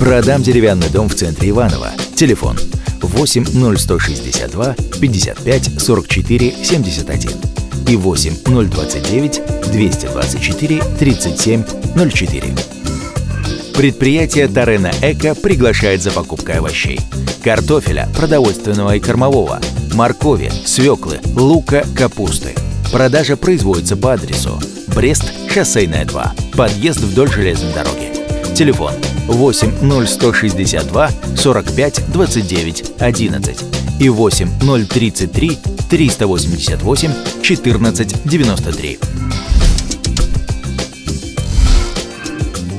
Продам деревянный дом в центре Иваново. Телефон 8 0162 55 44 71 и 8 029 224 37 04. Предприятие Тарена Эко приглашает за покупкой овощей. Картофеля, продовольственного и кормового, моркови, свеклы, лука, капусты. Продажа производится по адресу Брест, шоссейная 2, подъезд вдоль железной дороги. Телефон 8 0162 45 29 11 и 8 033 388 14 93.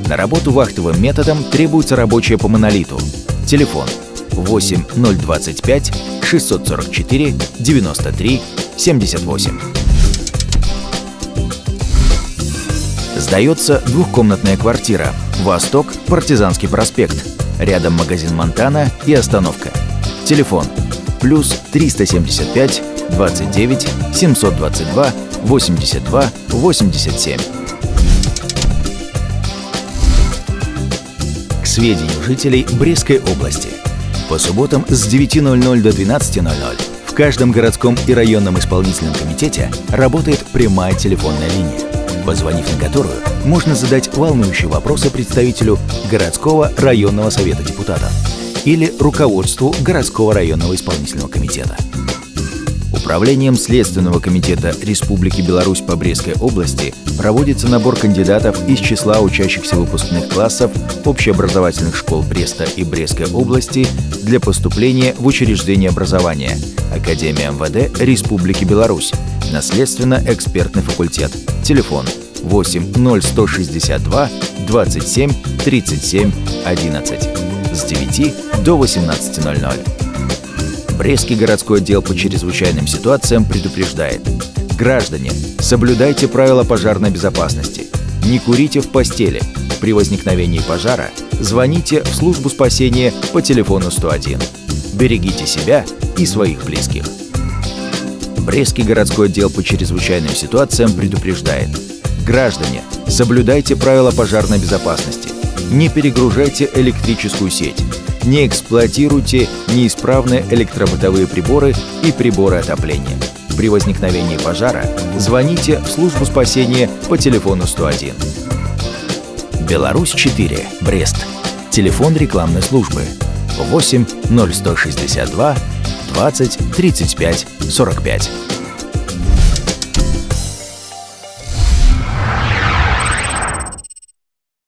На работу вахтовым методом требуется рабочая по монолиту. Телефон 8 025 644 93 78. Сдается двухкомнатная квартира. Восток, Партизанский проспект. Рядом магазин Монтана и остановка. Телефон плюс 375 29 722 82 87. К сведению жителей Брестской области. По субботам с 9.00 до 12.00 в каждом городском и районном исполнительном комитете работает прямая телефонная линия, позвонив на которую можно задать волнующие вопросы представителю городского районного совета депутатов или руководству городского районного исполнительного комитета. Управлением Следственного комитета Республики Беларусь по Брестской области проводится набор кандидатов из числа учащихся выпускных классов общеобразовательных школ Бреста и Брестской области для поступления в учреждение образования Академия МВД Республики Беларусь, наследственно-экспертный факультет. Телефон 8 0162 27 37 11 с 9 до 18.00. Брестский городской отдел по чрезвычайным ситуациям предупреждает. Граждане, соблюдайте правила пожарной безопасности. Не курите в постели. При возникновении пожара звоните в службу спасения по телефону 101. Берегите себя и своих близких. Брестский городской отдел по чрезвычайным ситуациям предупреждает. Граждане, соблюдайте правила пожарной безопасности. Не перегружайте электрическую сеть не эксплуатируйте неисправные электробытовые приборы и приборы отопления. При возникновении пожара звоните в службу спасения по телефону 101. Беларусь 4, Брест. Телефон рекламной службы 8 0162 20 35 45.